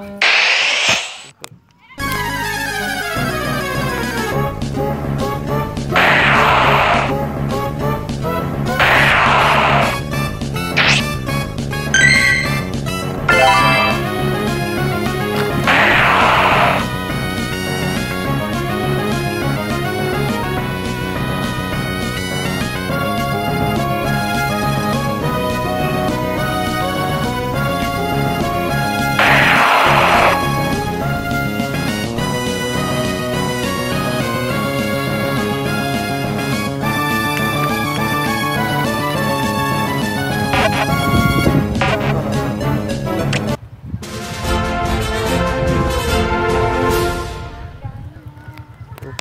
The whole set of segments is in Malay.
Bye.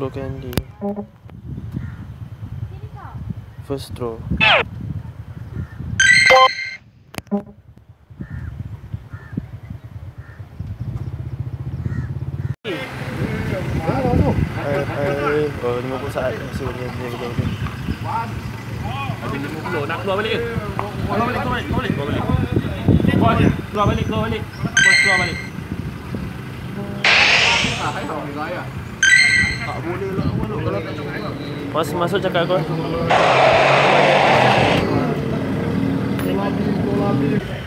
20 candy. First throw. 50 saat. Masih boleh, boleh, boleh, boleh. Ada 50 nak keluar balik ke? Keluar balik, keluar balik, keluar balik, keluar balik. Keluar balik, keluar balik, keluar balik. Keluar, keluar balik. Masuk, masuk cakap kau.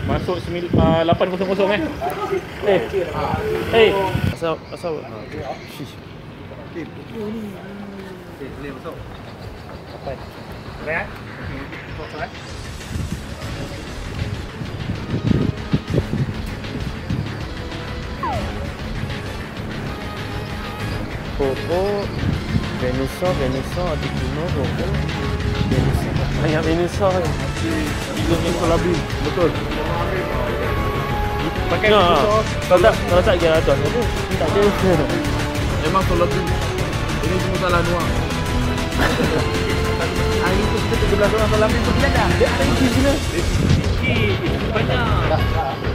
Masuk sembil, uh, 800 eh. Eh, eh. Asal, asal. Shish. Rehat. Popo, Venusa, Venusa, Articuno, Popo, Venusa. Banyak Venusa. Tiga minggu lebih. Betul. Pakai No, no. kalau tak, kalau tak kira apa? Tak ada. Memang so lebih. Ini semua salah Noah. Hari itu kita 13 orang so lebih pun tidak ada. Dia ada di sini. Banyak.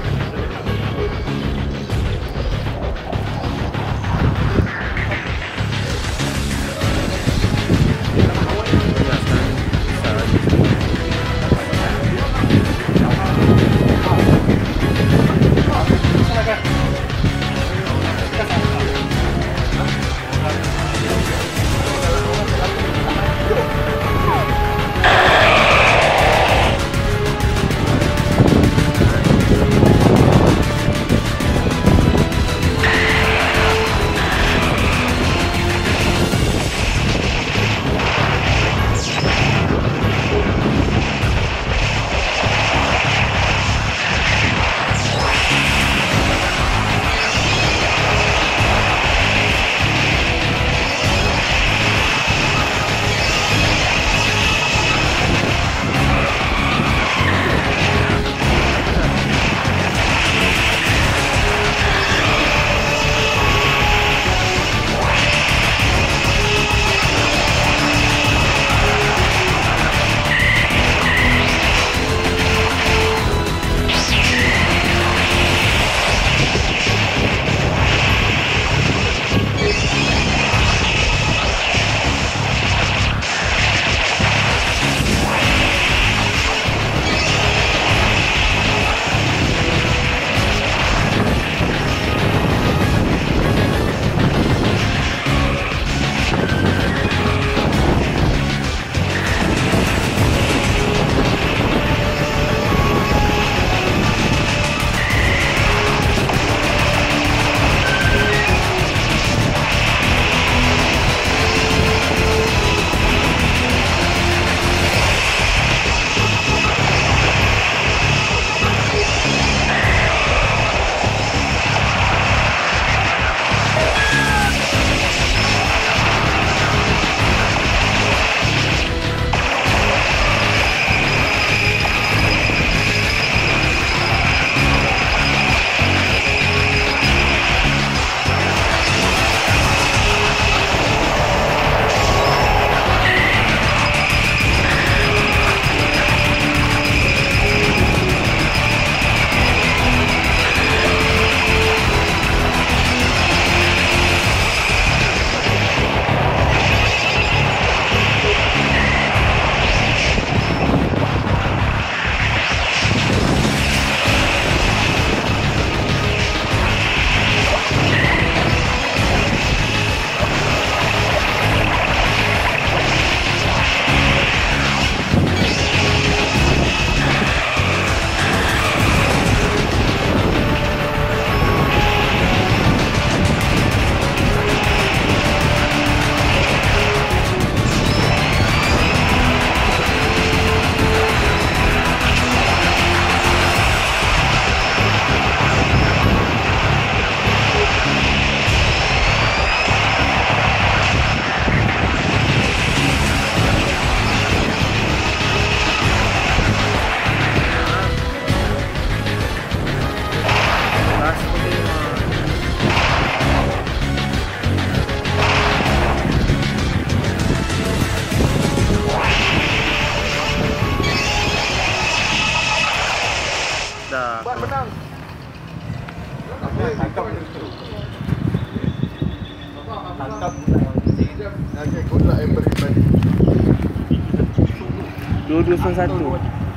2201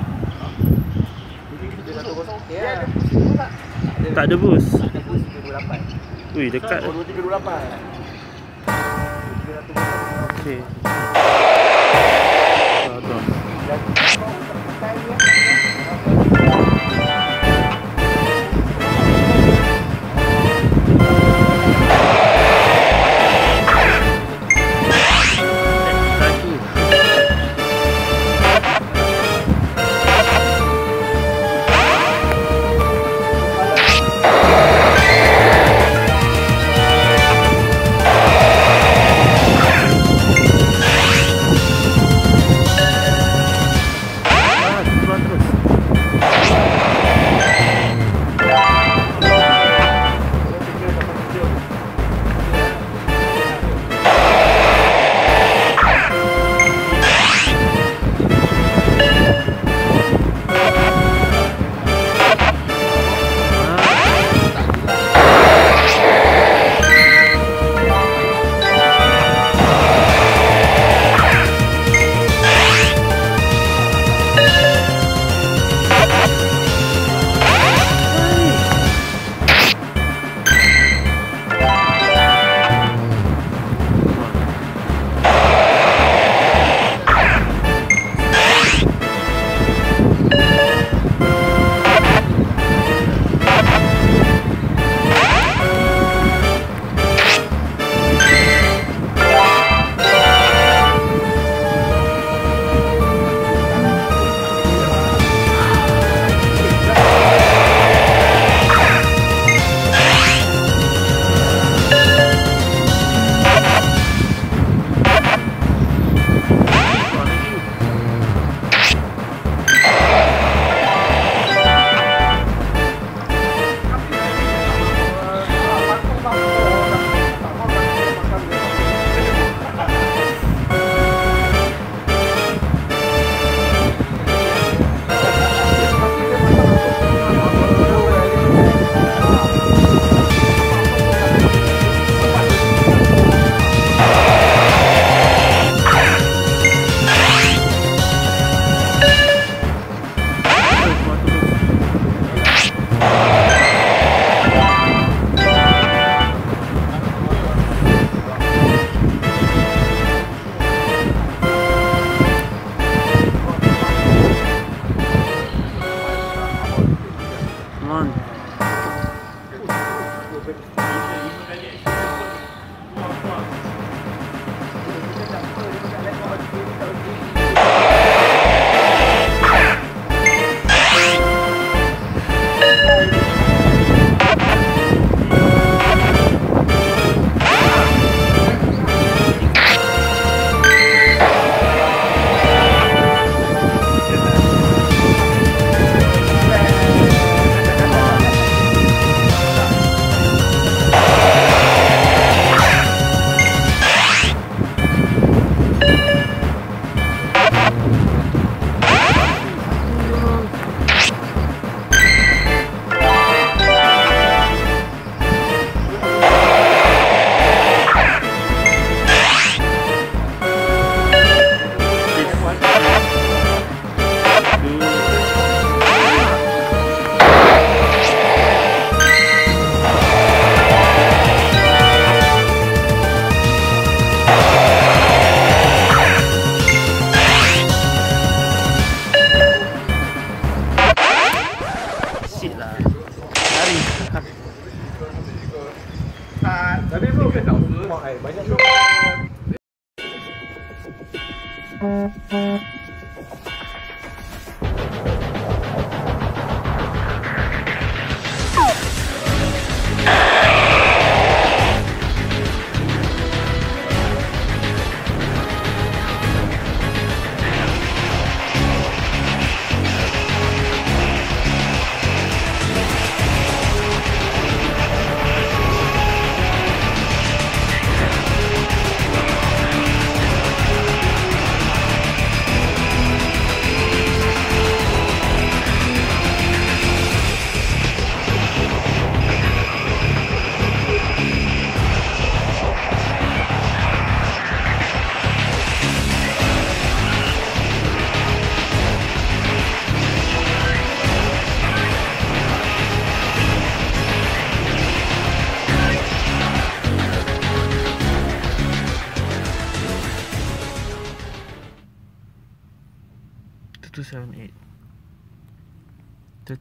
Ya, Tak ada bus 328. Ui dekat 2328. Okey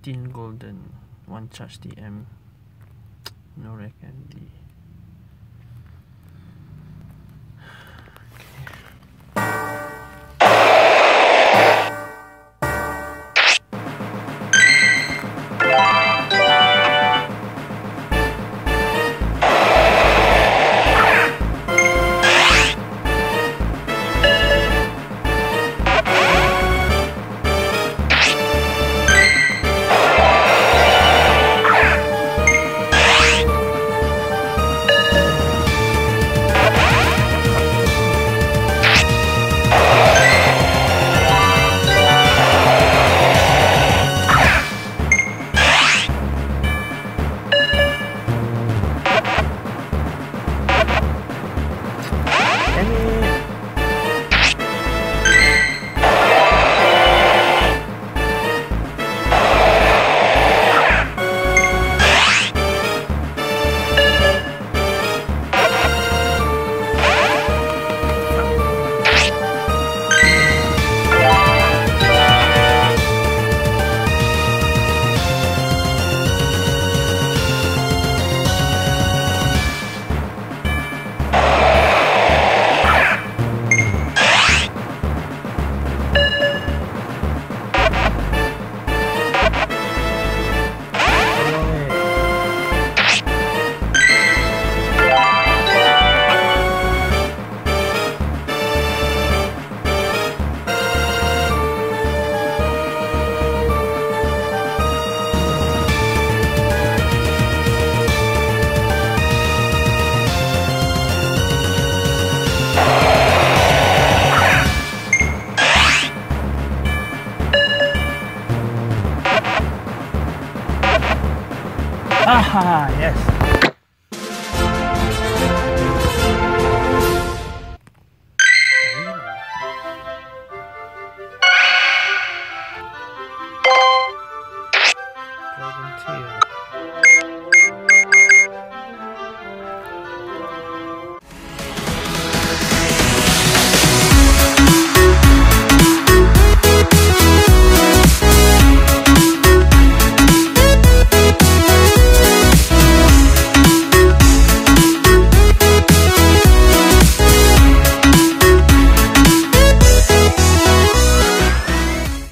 13 golden, 1 charge DM, no rec MD. Ah, yes.